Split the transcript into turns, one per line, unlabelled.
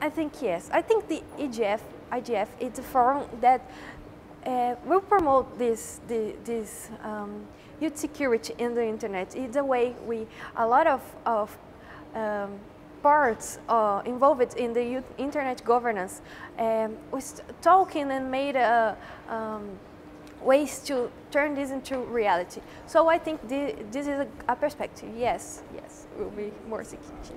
I think yes. I think the EGF, IGF is a forum that uh, will promote this, the, this um, youth security in the internet. It's a way we, a lot of, of um, parts uh, involved in the youth internet governance um, was talking and made a, um, ways to turn this into reality. So I think this is a, a perspective. Yes, yes, will be more security.